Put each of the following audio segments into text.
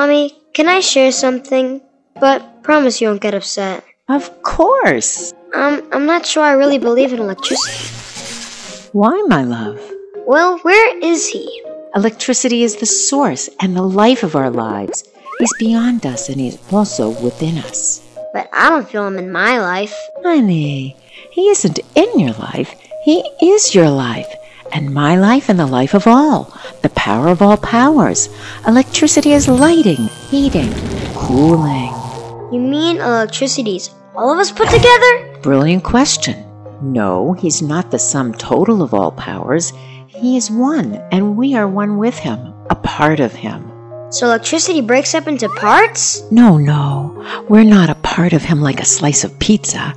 Mommy, can I share something? But promise you won't get upset. Of course. Um, I'm not sure I really believe in electricity. Why, my love? Well, where is he? Electricity is the source and the life of our lives. He's beyond us and he's also within us. But I don't feel him in my life. Honey, he isn't in your life. He is your life and my life and the life of all, power of all powers. Electricity is lighting, heating, cooling. You mean electricity's all of us put together? Brilliant question. No, he's not the sum total of all powers. He is one, and we are one with him, a part of him. So electricity breaks up into parts? No, no, we're not a part of him like a slice of pizza.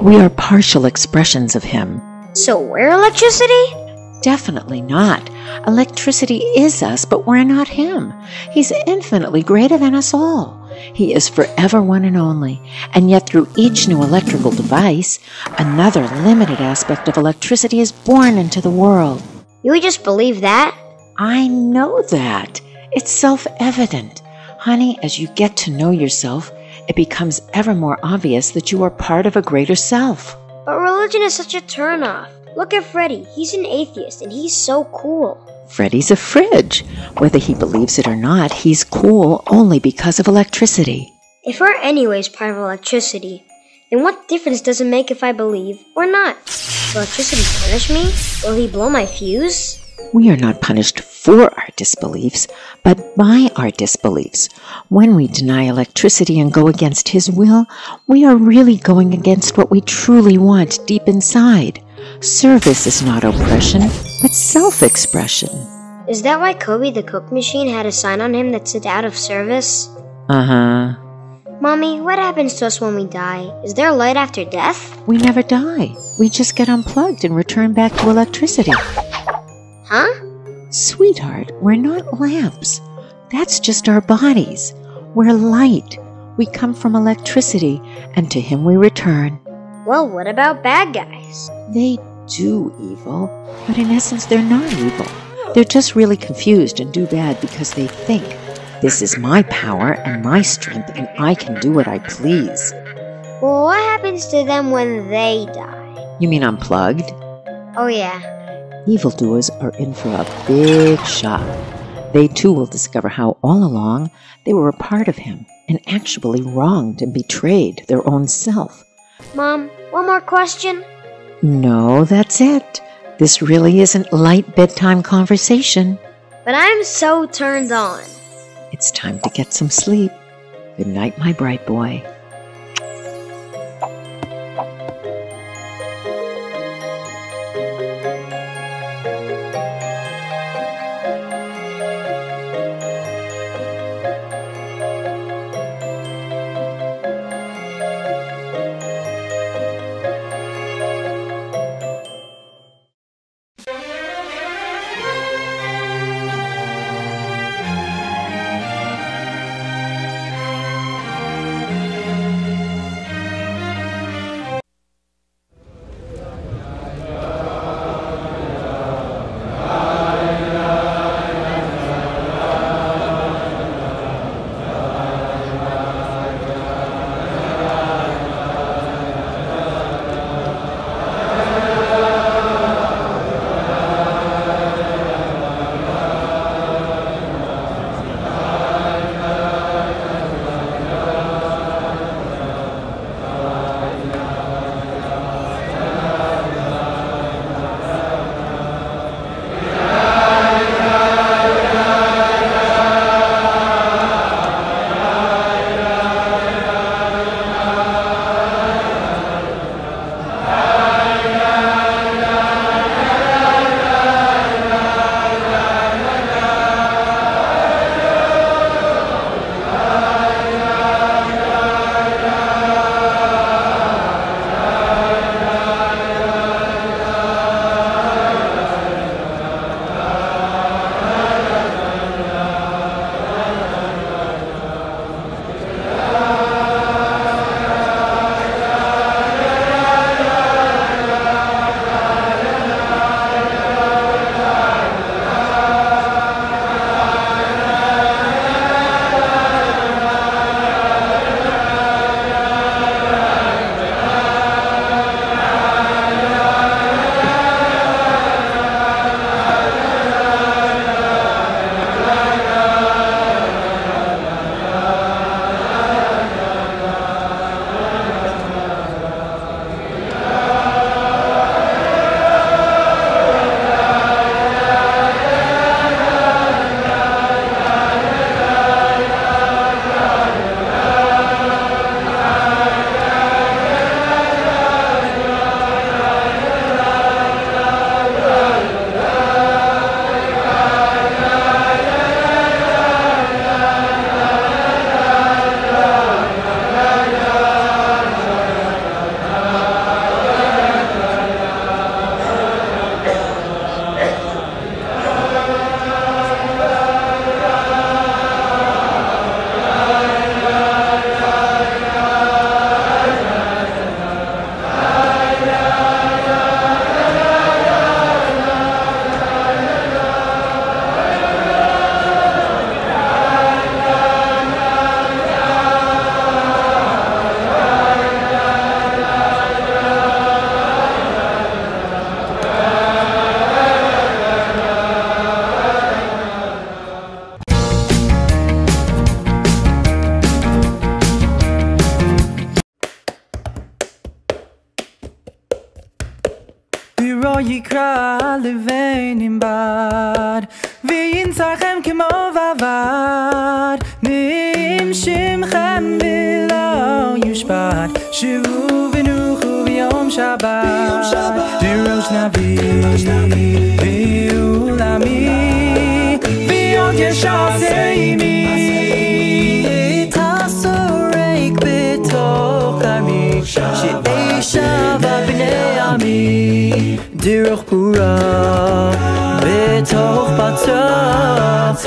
We are partial expressions of him. So we're electricity? Definitely not. Electricity is us, but we're not him. He's infinitely greater than us all. He is forever one and only, and yet through each new electrical device, another limited aspect of electricity is born into the world. You just believe that? I know that. It's self evident. Honey, as you get to know yourself, it becomes ever more obvious that you are part of a greater self. But religion is such a turnoff. Look at Freddy. He's an atheist and he's so cool. Freddy's a fridge. Whether he believes it or not, he's cool only because of electricity. If we're anyways part of electricity, then what difference does it make if I believe or not? Will electricity punish me? Will he blow my fuse? We are not punished for our disbeliefs, but by our disbeliefs. When we deny electricity and go against His will, we are really going against what we truly want deep inside. Service is not oppression, but self expression. Is that why Kobe the Coke machine had a sign on him that said out of service? Uh huh. Mommy, what happens to us when we die? Is there light after death? We never die. We just get unplugged and return back to electricity. Huh? Sweetheart, we're not lamps. That's just our bodies. We're light. We come from electricity, and to Him we return. Well, what about bad guys? They do evil, but in essence, they're not evil. They're just really confused and do bad because they think this is my power and my strength, and I can do what I please. Well, what happens to them when they die? You mean unplugged? Oh, yeah. Evildoers are in for a big shock. They too will discover how all along they were a part of him and actually wronged and betrayed their own self. Mom, one more question? No, that's it. This really isn't light bedtime conversation. But I'm so turned on. It's time to get some sleep. Good night, my bright boy. דירו יקרא לבן עם בד וינצרכם כמו ועבד נעים שמכם ולא יושפט שבו ונוחו ביום שבת דרוש נביא ועולמי ועוד ישעשה עימי դյուղ բուրա, բետ հող բացած,